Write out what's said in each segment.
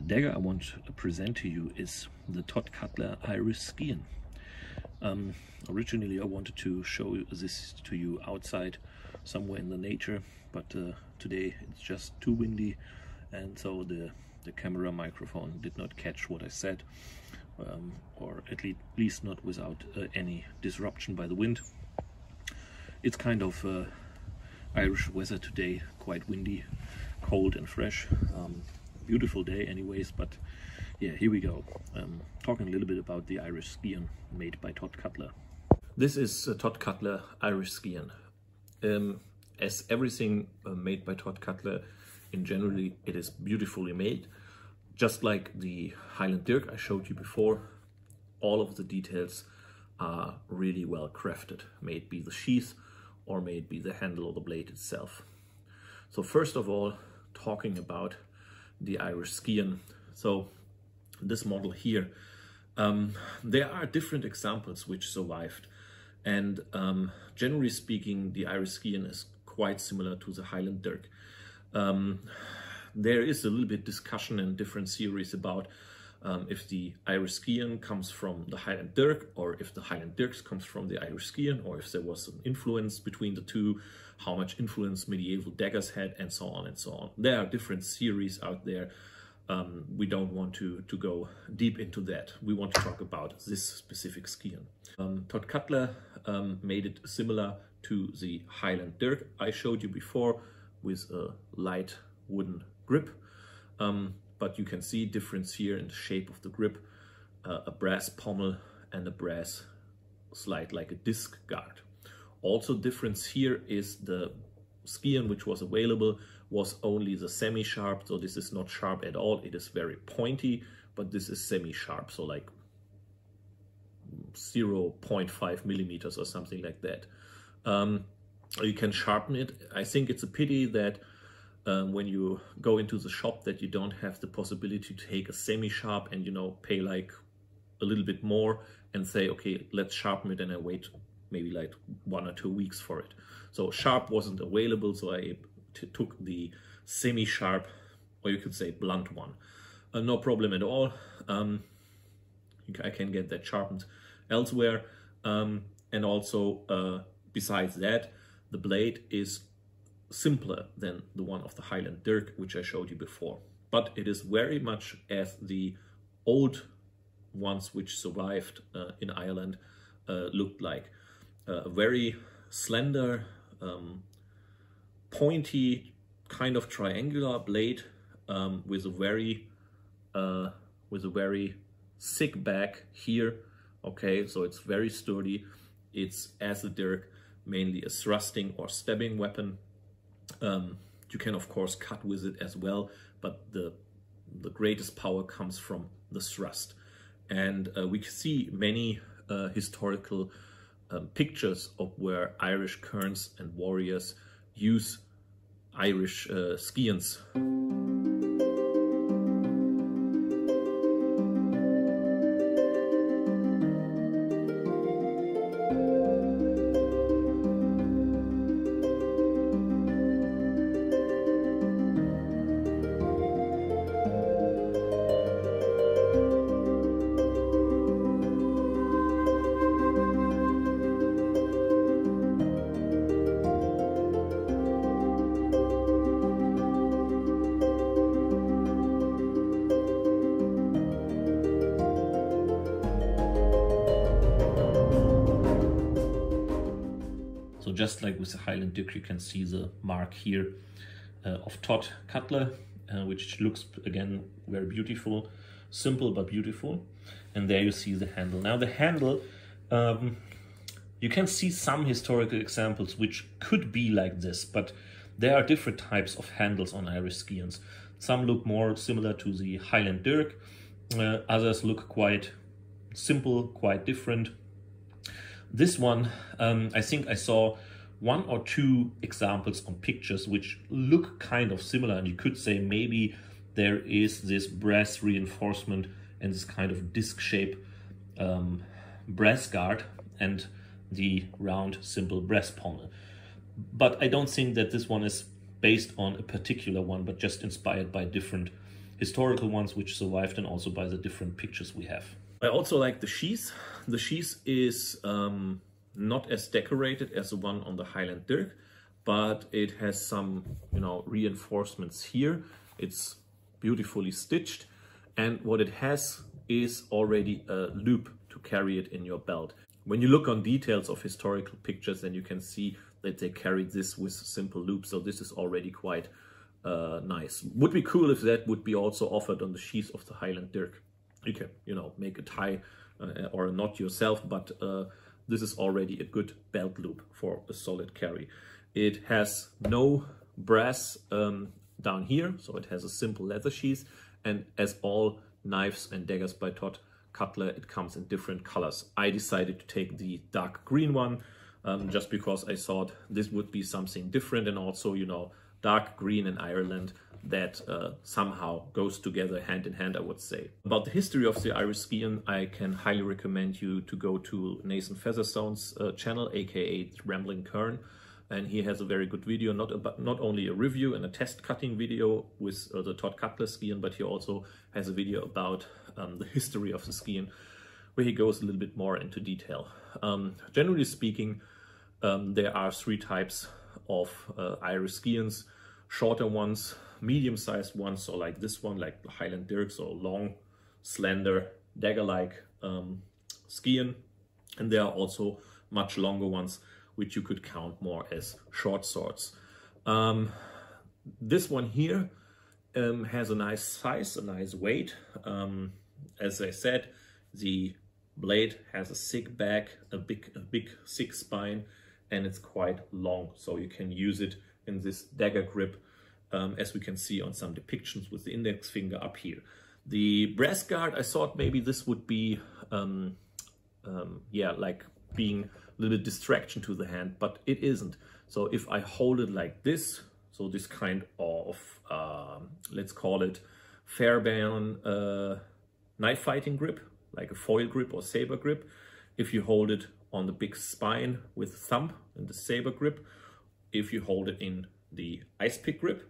uh, dagger I want to present to you is the Tod Cutler Irish Scian. Um, originally I wanted to show this to you outside somewhere in the nature but uh, today it's just too windy and so the, the camera microphone did not catch what I said um, or at least not without uh, any disruption by the wind. It's kind of uh, Irish weather today, quite windy, cold and fresh. Um, beautiful day anyways, but yeah, here we go. Um, talking a little bit about the Irish Scian made by Tod Cutler. This is uh, Tod Cutler Irish Scian. Um, as everything uh, made by Tod Cutler, in generally it is beautifully made. Just like the Highland Dirk I showed you before, all of the details are really well crafted, may it be the sheath or may it be the handle or the blade itself. So first of all, talking about the Irish Scian. So this model here, um, there are different examples which survived. And um, generally speaking, the Irish Scian is quite similar to the Highland Dirk. Um, there is a little bit discussion in different series about um, if the Irish Scian comes from the Highland Dirk or if the Highland Dirks comes from the Irish Scian or if there was an influence between the two, how much influence medieval daggers had and so on and so on. There are different theories out there. Um, we don't want to, to go deep into that. We want to talk about this specific Scian. Um, Todd Cutler um, made it similar to the Highland Dirk I showed you before with a light wooden grip. Um, but you can see difference here in the shape of the grip, uh, a brass pommel and a brass slide like a disc guard. Also difference here is the scian which was available was only the semi-sharp, so this is not sharp at all, it is very pointy, but this is semi-sharp, so like 0.5 millimeters or something like that. Um, you can sharpen it. I think it's a pity that um, when you go into the shop that you don't have the possibility to take a semi-sharp and you know pay like a little bit more and say okay let's sharpen it and I wait maybe like one or two weeks for it so sharp wasn't available so I took the semi-sharp or you could say blunt one uh, no problem at all um, I can get that sharpened elsewhere um, and also uh, besides that the blade is simpler than the one of the Highland Dirk, which I showed you before. But it is very much as the old ones which survived uh, in Ireland uh, looked like. A very slender, um, pointy, kind of triangular blade um, with a very uh, with a very thick back here. Okay, so it's very sturdy. It's as a dirk, mainly a thrusting or stabbing weapon um, you can of course cut with it as well, but the the greatest power comes from the thrust. And uh, we see many uh, historical um, pictures of where Irish kerns and warriors use Irish uh, scians. just like with the Highland Dirk, you can see the mark here uh, of Tod Cutler, uh, which looks, again, very beautiful. Simple, but beautiful. And there you see the handle. Now the handle, um, you can see some historical examples which could be like this, but there are different types of handles on Irish scians. Some look more similar to the Highland Dirk, uh, others look quite simple, quite different. This one, um, I think I saw one or two examples on pictures which look kind of similar and you could say maybe there is this brass reinforcement and this kind of disc shape um, brass guard and the round simple brass pommel. But I don't think that this one is based on a particular one, but just inspired by different historical ones which survived and also by the different pictures we have. I also like the sheath. The sheath is um, not as decorated as the one on the Highland Dirk, but it has some, you know, reinforcements here. It's beautifully stitched. And what it has is already a loop to carry it in your belt. When you look on details of historical pictures, then you can see that they carried this with simple loops. So this is already quite uh, nice. Would be cool if that would be also offered on the sheath of the Highland Dirk. You can, you know, make a tie uh, or a knot yourself, but uh, this is already a good belt loop for a solid carry. It has no brass um, down here, so it has a simple leather sheath. And as all knives and daggers by Tod Cutler, it comes in different colors. I decided to take the dark green one um, just because I thought this would be something different and also, you know, dark green in Ireland that uh, somehow goes together hand in hand, I would say. About the history of the Irish Scian, I can highly recommend you to go to Nathan Featherstone's uh, channel, aka Rambling Kern and he has a very good video, not about, not only a review and a test cutting video with uh, the Tod Cutler Scian, but he also has a video about um, the history of the Scian, where he goes a little bit more into detail. Um, generally speaking, um, there are three types of uh, Irish Scians, shorter ones, medium-sized ones, so like this one, like Highland Dirk, so long, slender, dagger-like um, Scian, and there are also much longer ones which you could count more as short swords. Um, this one here um, has a nice size, a nice weight. Um, as I said, the blade has a thick back, a big, a big thick spine, and it's quite long. So you can use it in this dagger grip, um, as we can see on some depictions with the index finger up here. The brass guard, I thought maybe this would be, um, um, yeah, like being a little distraction to the hand, but it isn't. So if I hold it like this, so this kind of, um, let's call it Fairbairn uh, knife fighting grip, like a foil grip or saber grip. If you hold it on the big spine with thumb and the saber grip, if you hold it in the ice pick grip,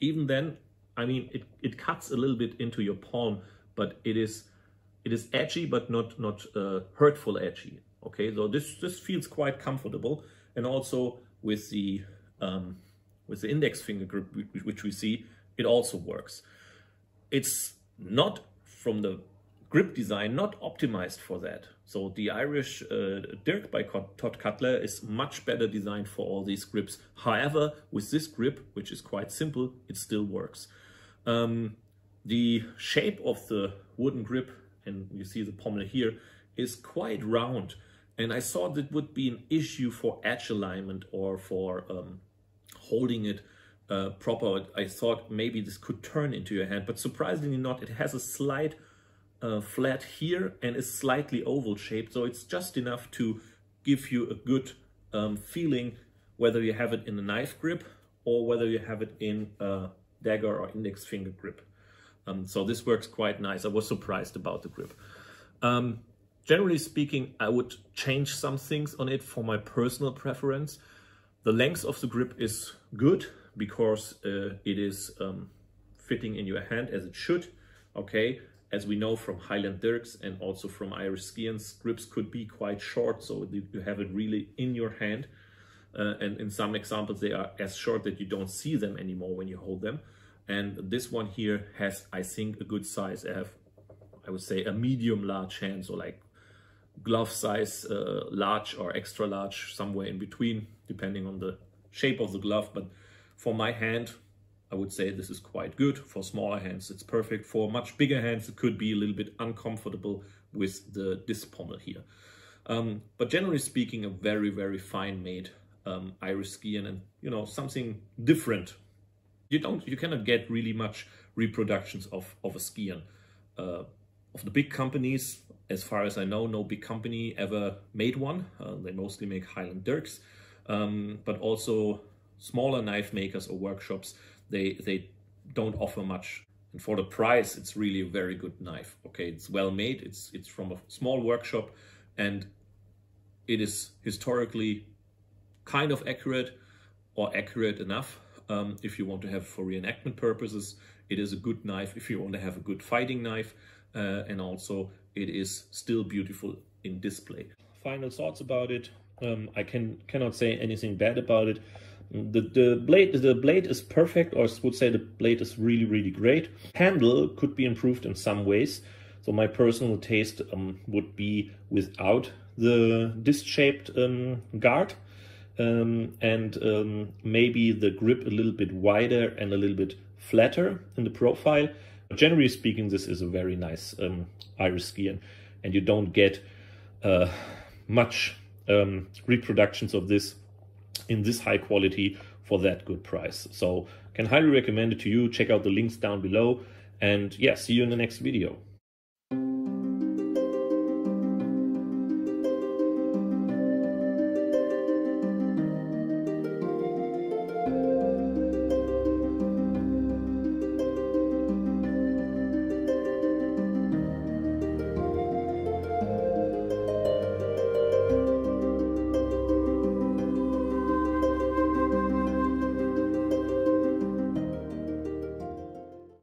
even then, I mean, it, it cuts a little bit into your palm, but it is it is edgy, but not not uh, hurtful edgy. Okay, so this, this feels quite comfortable. And also with the, um, with the index finger grip, which we see, it also works. It's not from the grip design, not optimized for that. So the Irish uh, Dirk by Tod Cutler is much better designed for all these grips. However, with this grip, which is quite simple, it still works. Um, the shape of the wooden grip, and you see the pommel here, is quite round. And I thought it would be an issue for edge alignment or for um, holding it uh, proper. I thought maybe this could turn into your hand, but surprisingly not. It has a slight uh, flat here and is slightly oval shaped. So it's just enough to give you a good um, feeling whether you have it in a knife grip or whether you have it in a dagger or index finger grip. Um, so this works quite nice. I was surprised about the grip. Um, Generally speaking, I would change some things on it for my personal preference. The length of the grip is good because uh, it is um, fitting in your hand as it should. Okay, as we know from Highland Dirks and also from Irish Scians, grips could be quite short, so you have it really in your hand. Uh, and in some examples, they are as short that you don't see them anymore when you hold them. And this one here has, I think, a good size. I have, I would say, a medium large hand, so like glove size, uh, large or extra large, somewhere in between, depending on the shape of the glove. But for my hand, I would say this is quite good. For smaller hands, it's perfect. For much bigger hands, it could be a little bit uncomfortable with the disc pommel here. Um, but generally speaking, a very, very fine made um, Irish Scian and, you know, something different. You don't, you cannot get really much reproductions of, of a Scian. Uh, of the big companies, as far as I know, no big company ever made one. Uh, they mostly make Highland Dirks, um, but also smaller knife makers or workshops, they, they don't offer much. And for the price, it's really a very good knife. Okay, it's well made, it's, it's from a small workshop, and it is historically kind of accurate or accurate enough um, if you want to have for reenactment purposes. It is a good knife if you want to have a good fighting knife, uh, and also it is still beautiful in display. Final thoughts about it. Um, I can cannot say anything bad about it. The, the blade the blade is perfect, or I would say the blade is really really great. Handle could be improved in some ways. So my personal taste um, would be without the disc-shaped um, guard um, and um, maybe the grip a little bit wider and a little bit flatter in the profile. But generally speaking, this is a very nice um, Irish Scian, and you don't get uh, much um, reproductions of this in this high quality for that good price. So can highly recommend it to you. Check out the links down below and yeah, see you in the next video.